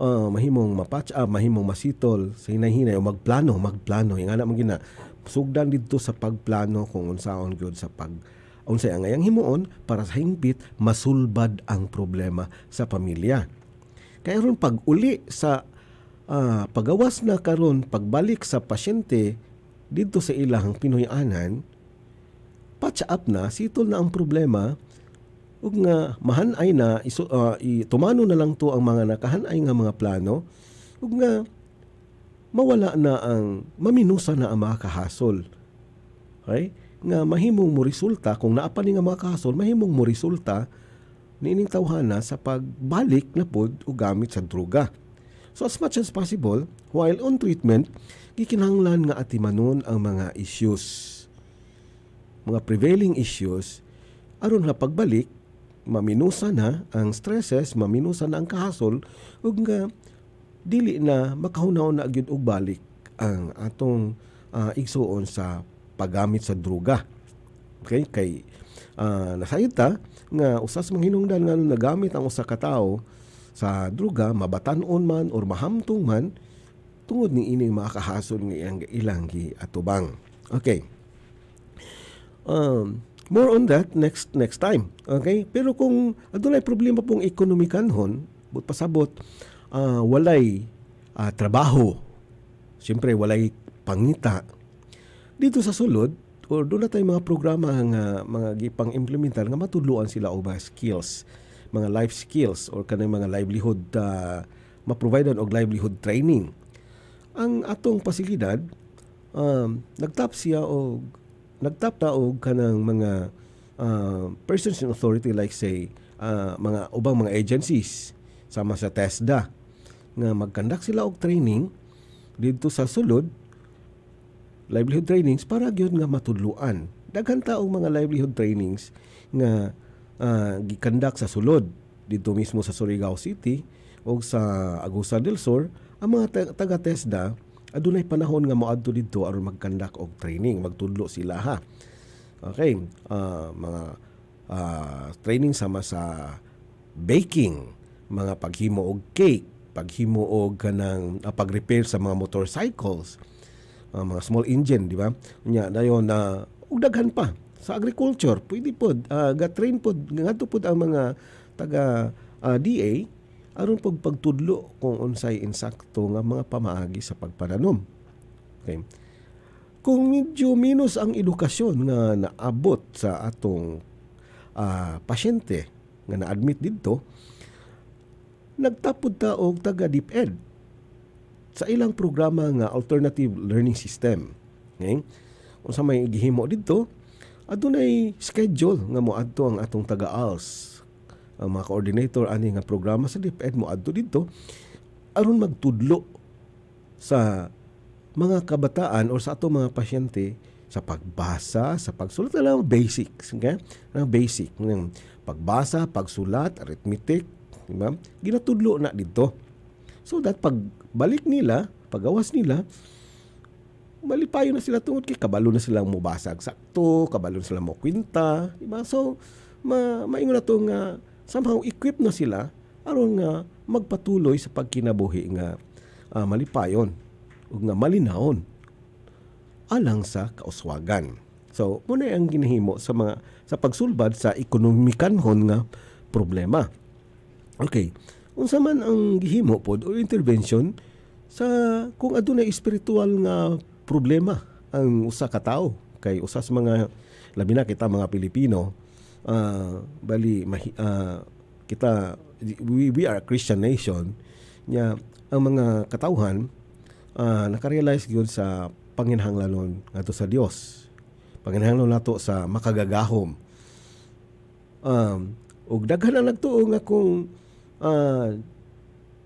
Uh, mahimong mapatch up, mahimong masitol sa hinay-hinay o magplano, magplano. Yung anak gina, sugdan dito sa pagplano kung unsaon gyud sa pag unsay ang ayang himuon para sa hingpit masulbad ang problema sa pamilya. Kaya ron pag uli sa uh, pagawas na karon pagbalik sa pasyente dito sa ilang Pinoyanan, patch up na, sitol na ang problema, ug nga mahanay na iso, uh, tumano na lang to ang mga nakahanay nga mga plano ug nga mawala na ang maminusa na ang mga kahasol. Okay? Nga mahimong mo resulta kung naapa ni nga mga kahasol, mahimong mo resulta niining tawhana sa pagbalik na pod o gamit sa droga. So as much as possible, while on treatment, gikinahanglan nga atimanon ang mga issues. Mga prevailing issues aron nga pagbalik maminusa na ang stresses, maminusa na ang kahasol ug nga dili na makahunaw na gyud og balik ang atong uh, igsuon sa paggamit sa droga. Okay? Kay uh, nasayod ta nga usas mga hinungdan nga nagamit ang usa ka tawo sa droga mabatan-on man or mahamtong man tungod ni ining mga kahasol nga ilang, ilang gi atubang. Okay. Um, More on that next next time. Okay? Pero kung adunay problema pong ekonomikanhon, but pasabot uh, walay uh, trabaho. Siyempre walay pangita. Dito sa sulod, or doon na tayong mga programa nga mga gipang implementar nga matudluan sila og mga skills, mga life skills or kanang mga livelihood uh, ma-providean og livelihood training. Ang atong pasilidad um, nagtap siya og nagtap ta og kanang mga uh, persons in authority like say uh, mga ubang mga agencies sama sa TESDA nga magkandak sila og training dito sa sulod livelihood trainings para gyud nga matudluan. Daghan ta mga livelihood trainings nga uh, gikandak sa sulod dito mismo sa Surigao City o sa Agusan del Sur ang mga taga TESDA adunay panahon nga moadto didto aron magkandak og training magtudlo sila ha? Okay uh, mga uh, training sama sa baking mga paghimo og cake paghimo og kanang uh, pag-repair sa mga motorcycles uh, mga small engine di ba? Nya dayon na uh, ug daghan pa sa agriculture pwede pod uh, ga train pod ngadto pod ang mga taga uh, DA aron pag pagtudlo kung unsay insakto nga mga pamaagi sa pagpananom. Okay. Kung medyo minus ang edukasyon nga naabot sa atong uh, pasyente nga na-admit didto, nagtapod ta og taga DepEd sa ilang programa nga alternative learning system. Okay? Unsa may gihimo didto, adunay schedule nga moadto ang atong taga-ALS ang mga coordinator ani nga programa sa DepEd mo adto dito aron magtudlo sa mga kabataan o sa ato mga pasyente sa pagbasa, sa pagsulat lang basics, okay? Ang basic, ng pagbasa, pagsulat, arithmetic, di ba? Ginatudlo na dito. So that pag balik nila, pagawas nila, malipayo na sila tungod kay kabalo na silang mubasag sakto, kabalo na silang mo kwinta, di ba? So ma maingon na to nga somehow equip na sila aron nga magpatuloy sa pagkinabuhi nga uh, malipayon ug nga malinawon alang sa kauswagan. So, muna ang ginahimo sa mga sa pagsulbad sa ekonomikanhon nga problema. Okay. Unsa man ang gihimo pod o intervention sa kung adunay espiritual nga problema ang usa ka tawo kay usas mga labi na kita mga Pilipino uh, bali mahi, uh, kita we, we are a Christian nation nya ang mga katawhan uh, nakarealize gyud sa panginhanglanon ngadto sa Dios panginhanglanon nato sa makagagahom. Um ug daghan ang nagtuo nga kung uh,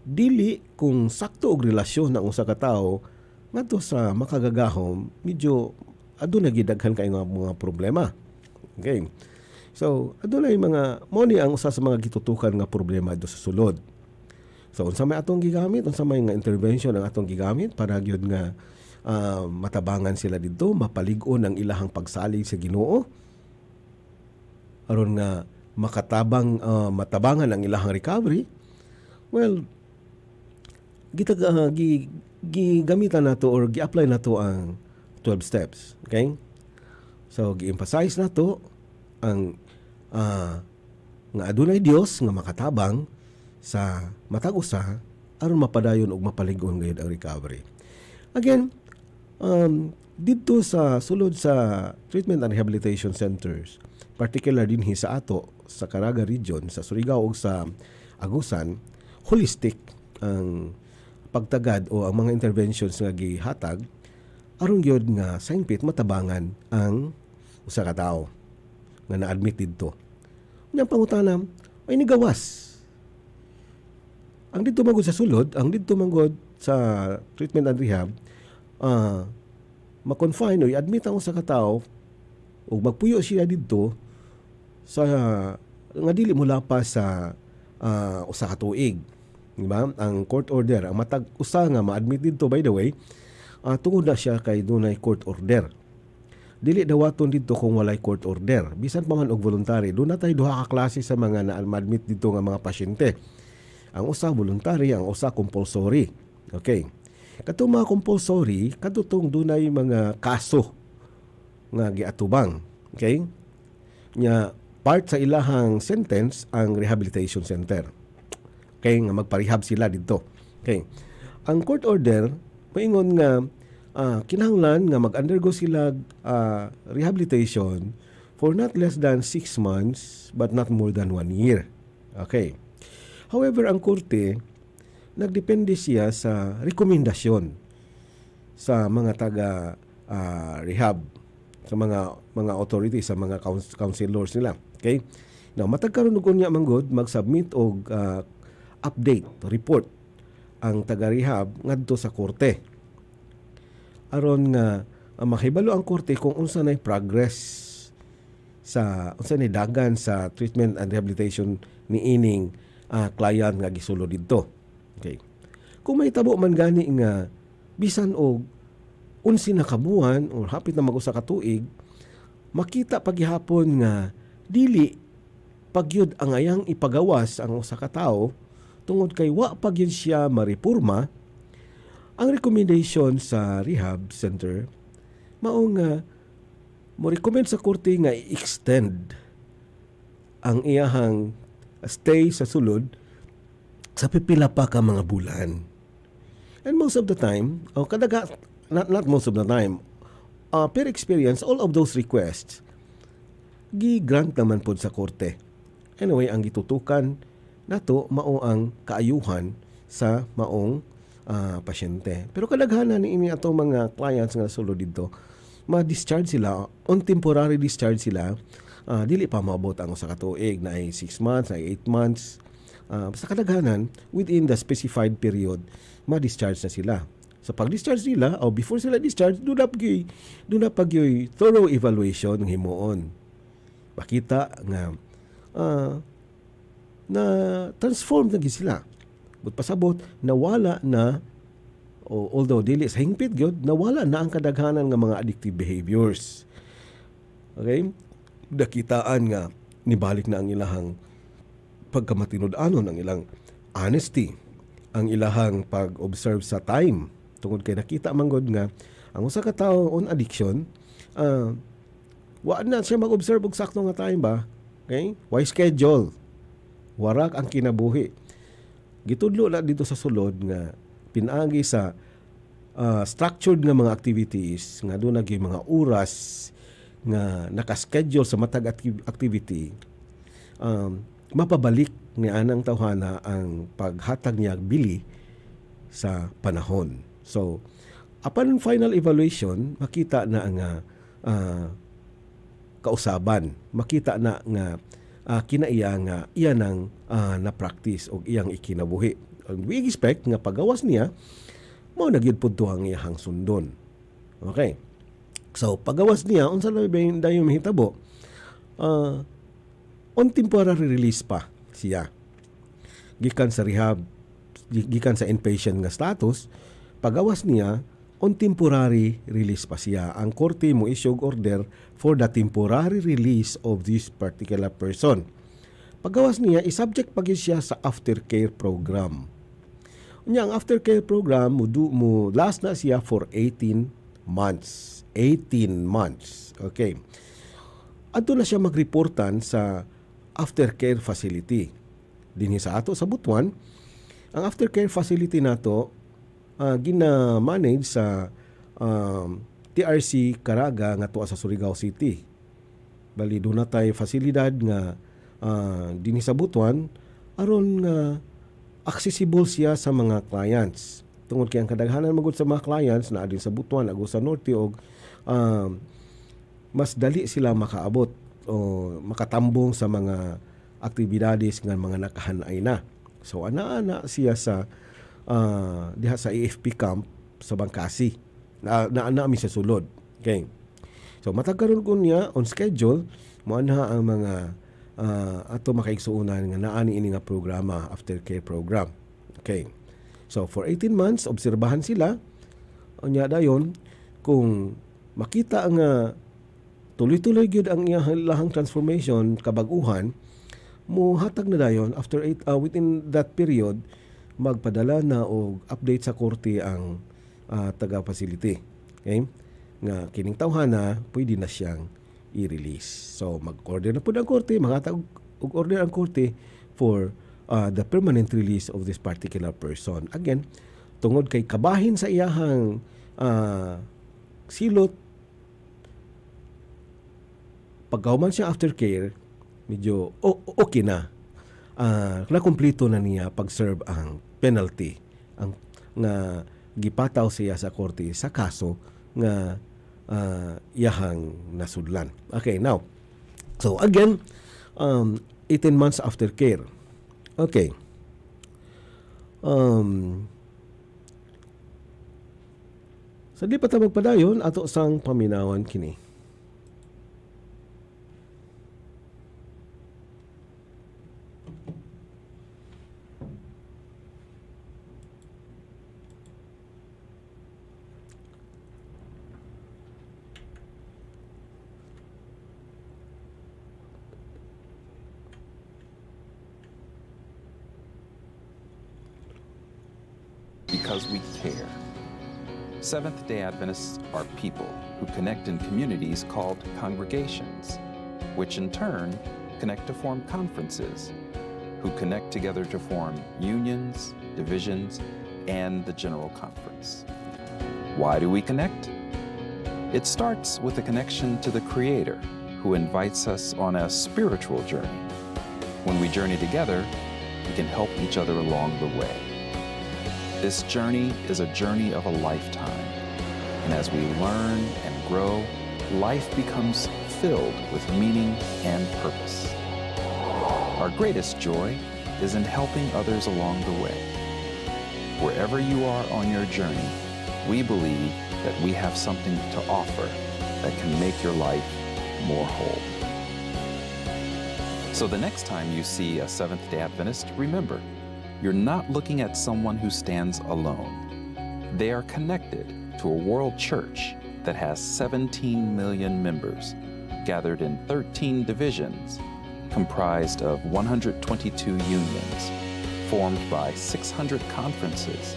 dili kung sakto og relasyon ng usa ka tawo ngadto sa makagagahom medyo aduna gid daghan kay nga mga problema. Okay So, adunay mga mo ni ang usa sa mga gitutukan nga problema do sa sulod. So, unsa may atong gigamit, unsa may nga intervention ang atong gigamit para gyud nga uh, matabangan sila didto, mapalig-on ang ilahang pagsalig sa Ginoo. Aron nga makatabang uh, matabangan ang ilahang recovery. Well gitag uh, gi, gigamitan nato or gi-apply nato ang 12 steps okay? So gi-emphasize nato ang uh, nga adunay Dios nga makatabang sa matag usa aron mapadayon og mapaligon gayud ang recovery again um, dito sa sulod sa treatment and rehabilitation centers particular din sa ato sa Caraga region sa Surigao ug sa Agusan holistic ang pagtagad o ang mga interventions nga gihatag aron gyud nga saingpit matabangan ang usa ka tawo nga na-admit didto. Nya pangutana ay nigawas. Ang didto magod sa sulod, ang didto magod sa treatment and rehab, uh, ma-confine o i-admit ang usa ka tawo o magpuyo siya didto sa nga dili mula pa sa uh, usa ka tuig. Di ba? Ang court order ang matag usa nga ma-admit didto by the way uh, tungod na siya kay dunay court order dili dawaton didto kung walay court order. Bisan pa man og voluntary do na tay duha ka klase sa mga na-admit didto nga mga pasyente. Ang usa voluntary ang usa compulsory. Okay. Kato mga compulsory kadtong dunay mga kaso nga giatubang. Okay? Nya part sa ilahang sentence ang rehabilitation center. Okay, nga magparehab sila dito. Okay. Ang court order moingon nga uh, kinahanglan nga mag-undergo sila uh, rehabilitation for not less than 6 months but not more than 1 year. Okay. However, ang korte nagdepende siya sa rekomendasyon sa mga taga uh, rehab sa mga mga authorities sa mga counselors nila. Okay? Now, matag karon og unya manggod mag-submit og uh, update, report ang taga-rehab ngadto sa korte. Aron nga uh, makibalo ang korte kung unsa nay progress sa unsa nay dagan sa treatment and rehabilitation ni ining uh, client nga gisulo didto. Okay. Kung may tabo man gani nga bisan og unsi na kabuan or hapit na mag-usa ka tuig, makita paghihapon nga dili pagyud ang ayang ipagawas ang usa ka tawo tungod kay wa pagyud siya marepurma ang recommendation sa rehab center mao nga mo recommend sa korte nga i-extend ang iyahang stay sa sulod sa pipila pa ka mga bulan. And most of the time, o oh, kadaga, not, not most of the time, uh, per experience, all of those requests gi-grant naman po sa korte. Anyway, ang gitutukan nato mao ang kaayuhan sa maong uh, pasyente. Pero kadaghanan ni ini ato mga clients nga sulod dito, ma-discharge sila, on temporary discharge sila, uh, dili pa maabot ang usa ka tuig na ay 6 months, ay 8 months. Uh, sa kadaghanan, within the specified period, ma-discharge na sila. Sa pag-discharge nila, o before sila discharge, doon na pag doon na pag thorough evaluation ng himuon makita nga uh, na transform na sila. But pasabot nawala na o although dili sa hingpit gyud nawala na ang kadaghanan nga mga addictive behaviors. Okay? Dakitaan nga nibalik na ang ilahang pagkamatinud-anon ang ilang honesty, ang ilahang pag-observe sa time tungod kay nakita manggod nga ang usa ka tawo on addiction uh, Wa na siya mag-observe og sakto nga time ba? Okay? Why schedule? Warak ang kinabuhi. Gitudlo na dito sa sulod nga pinagi sa uh, structured nga mga activities nga doon naging mga oras nga naka-schedule sa matag activity um, mapabalik ni anang tawhana ang paghatag niya bili sa panahon. So, upon final evaluation, makita na ang uh, kausaban makita na nga uh, kinaiya nga iyan ang uh, na practice og iyang ikinabuhi. We expect nga pagawas niya mao na gyud pud ang iyang sundon. Okay. So pagawas niya unsa na ba dayon mahitabo? Uh, on temporary release pa siya. Gikan sa rehab gikan sa inpatient nga status pagawas niya on temporary release pa siya. Ang korte mo issue order for the temporary release of this particular person. paggawas niya i-subject pag siya sa aftercare program. Unya ang aftercare program mo do mo last na siya for 18 months. 18 months okay. Adto na siya magreportan sa aftercare facility. Dinhi sa ato sa Butuan ang aftercare facility nato uh, gina-manage sa um, TRC Caraga nga tuwa sa Surigao City bali do na tay fasilidad nga uh, dinhi aron nga accessible siya sa mga clients tungod kay ang kadaghanan magud sa mga clients na adin sa Butuan ug sa Norte og uh, mas dali sila makaabot o makatambong sa mga aktibidades nga mga nakahanay na. So ana-ana siya sa uh, diha sa AFP camp sa Bangkasi. Na naana mi sa sulod. Okay. So matagaron ko niya on schedule mo na ang mga uh, ato makaigsuunan nga naani ini nga programa aftercare program. Okay. So for 18 months obserbahan sila unya dayon kung makita nga tuloy-tuloy gyud ang iyang transformation kabaguhan mo hatag na dayon after eight, uh, within that period magpadala na og update sa korte ang uh, taga facility okay nga kining tawhana pwede na siyang i-release. So mag-order na po ang korte, mangatag og order ang korte for uh, the permanent release of this particular person. Again, tungod kay kabahin sa iyahang uh, silot pagkauman siya aftercare, medyo okay na. Uh, nakumpleto na niya pag-serve ang penalty ang nga gipataw siya sa korte sa kaso nga uh, iyahang nasudlan. Okay, now, so again, um, 18 months after care. Okay. Um, sa di pa ta ato sang paminawan kini. Seventh day Adventists are people who connect in communities called congregations, which in turn connect to form conferences, who connect together to form unions, divisions, and the General Conference. Why do we connect? It starts with a connection to the Creator, who invites us on a spiritual journey. When we journey together, we can help each other along the way. This journey is a journey of a lifetime. And as we learn and grow, life becomes filled with meaning and purpose. Our greatest joy is in helping others along the way. Wherever you are on your journey, we believe that we have something to offer that can make your life more whole. So the next time you see a Seventh day Adventist, remember, you're not looking at someone who stands alone. They are connected to a world church that has 17 million members, gathered in 13 divisions, comprised of 122 unions, formed by 600 conferences,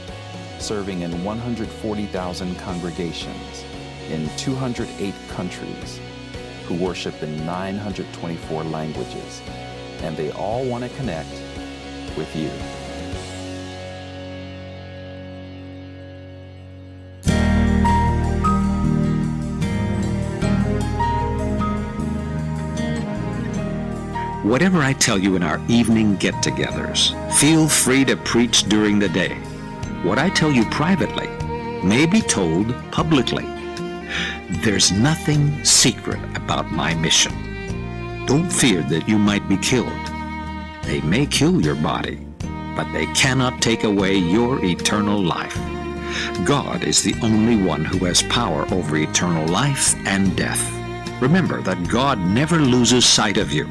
serving in 140,000 congregations in 208 countries, who worship in 924 languages, and they all want to connect with you. Whatever I tell you in our evening get togethers, feel free to preach during the day. What I tell you privately may be told publicly. There's nothing secret about my mission. Don't fear that you might be killed. They may kill your body, but they cannot take away your eternal life. God is the only one who has power over eternal life and death. Remember that God never loses sight of you.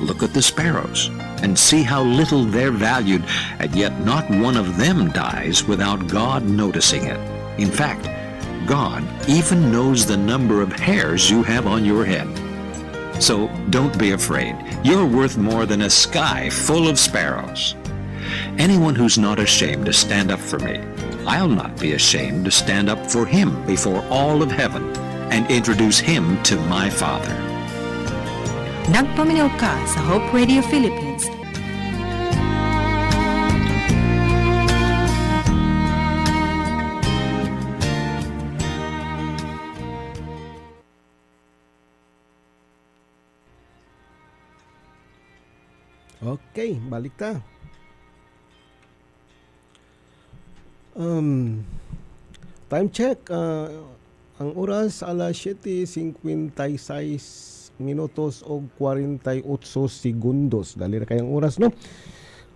Look at the sparrows and see how little they're valued, and yet not one of them dies without God noticing it. In fact, God even knows the number of hairs you have on your head. So don't be afraid. You're worth more than a sky full of sparrows. Anyone who's not ashamed to stand up for me, I'll not be ashamed to stand up for him before all of heaven and introduce him to my Father. Nagpaminaw ka sa Hope Radio Philippines. Okay, balik ta. Um, time check. Uh, ang oras alas 7.56 minutos o 48 segundos. Dali na kayang oras, no?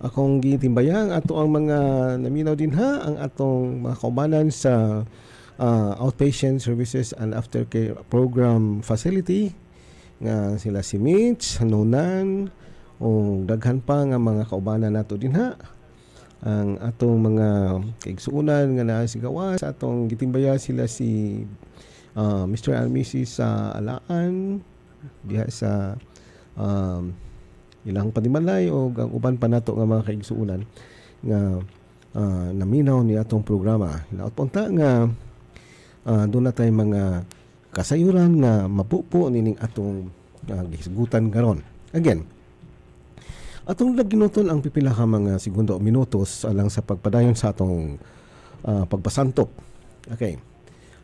Akong gitimbayang ato ang mga naminaw din ha ang atong mga kaubanan sa uh, outpatient services and aftercare program facility nga sila si Mitch, Nonan, o daghan pa nga mga kaubanan nato din ha ang atong mga kaigsuunan nga naa si gawas atong gitimbaya sila si uh, Mr. and Mrs. sa Alaan diha sa um, ilang panimalay o ang uban pa nato nga mga kaigsuunan nga uh, naminaw ni atong programa hinaot punta nga uh, doon na tayo mga kasayuran nga mapupo nining atong uh, gisgutan karon again Atong naginuton ang pipila ka mga segundo o minutos alang sa pagpadayon sa atong uh, pagpasantok. Okay.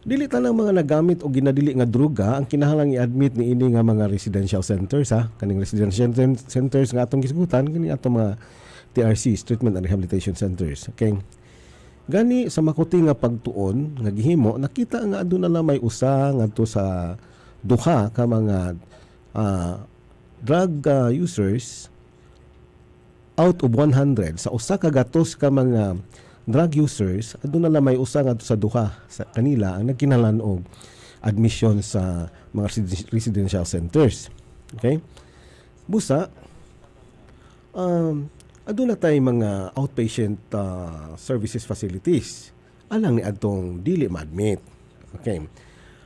Dili ta lang mga nagamit o ginadili nga druga ang kinahanglang i-admit ni ini nga mga residential centers ha. Kaning residential centers nga atong gisgutan kani atong mga TRCs, Treatment and Rehabilitation Centers. Okay. Gani sa makuti nga pagtuon nga gihimo nakita nga aduna na may usa ngadto sa duha ka mga uh, drug uh, users out of 100 sa usa ka gatos ka mga drug users aduna na may usa nga sa duha sa kanila ang nagkinahanglan og admission sa mga residential centers. Okay? Busa um aduna tay mga outpatient uh, services facilities. Alang ni adtong dili ma-admit. Okay?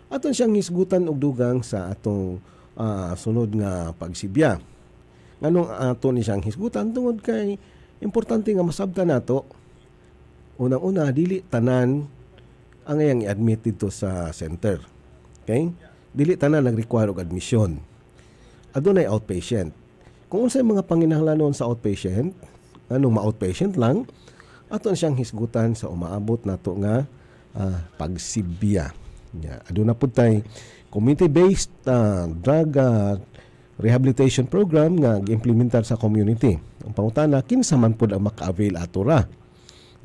Aton siyang hisgutan og dugang sa atong uh, sunod nga pagsibya. Nganong ato ni siyang hisgutan tungod kay importante nga masabta nato unang-una dili tanan ang ayang i-admit dito sa center okay dili tanan nag-require og admission adunay outpatient kung unsay mga panginahanglanon sa outpatient anong ma-outpatient lang aton siyang hisgutan sa umaabot nato nga uh, pagsibya yeah. aduna pud tay community-based uh, drug uh, rehabilitation program nga giimplementar sa community. Ang pangutana kinsa man pud ang maka-avail ato ra.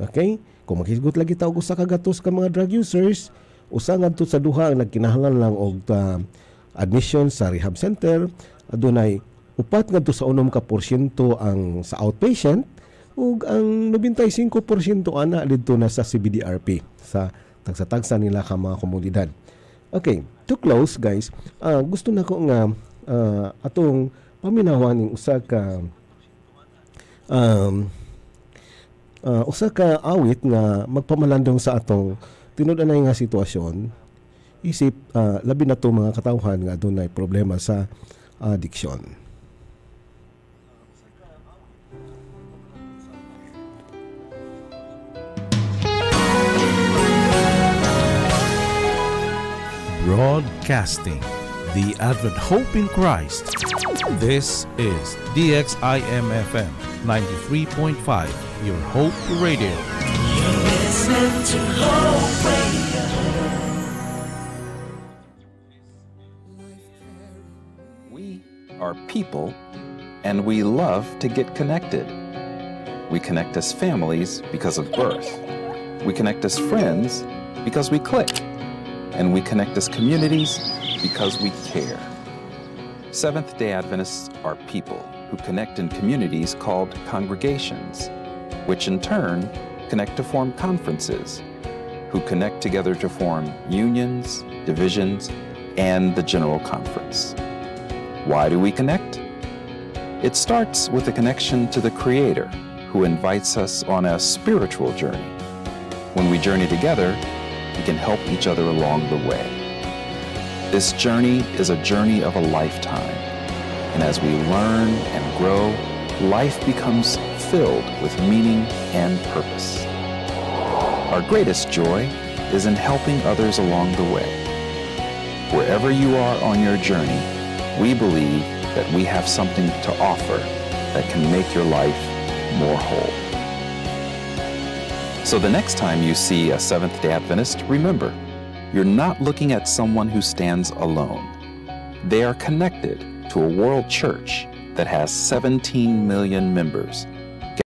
Okay? Kung maghisgot lagi ta og usa ka gatos ka mga drug users, usa ngadto sa duha ang nagkinahanglan lang og uh, admission sa rehab center, adunay upat ngadto sa unom ka porsyento ang sa outpatient ug ang 95% ana didto na sa CBDRP sa tagsa-tagsa nila ka mga komunidad. Okay, to close guys, uh, gusto na ko nga uh, atong paminawan ning usa ka um, uh, usa ka awit nga magpamalandong sa atong tinud-anay nga sitwasyon isip uh, labi na to mga katawhan nga adunay problema sa addiction. Broadcasting the Advent Hope in Christ. This is DXIMFM 93.5, your Hope Radio. You're listening to Hope Radio. We are people and we love to get connected. We connect as families because of birth. We connect as friends because we click. And we connect as communities because we care. Seventh day Adventists are people who connect in communities called congregations, which in turn connect to form conferences, who connect together to form unions, divisions, and the General Conference. Why do we connect? It starts with a connection to the Creator, who invites us on a spiritual journey. When we journey together, we can help each other along the way. This journey is a journey of a lifetime, And as we learn and grow, life becomes filled with meaning and purpose. Our greatest joy is in helping others along the way. Wherever you are on your journey, we believe that we have something to offer that can make your life more whole. So the next time you see a Seventh day Adventist, remember, you're not looking at someone who stands alone. They are connected to a world church that has 17 million members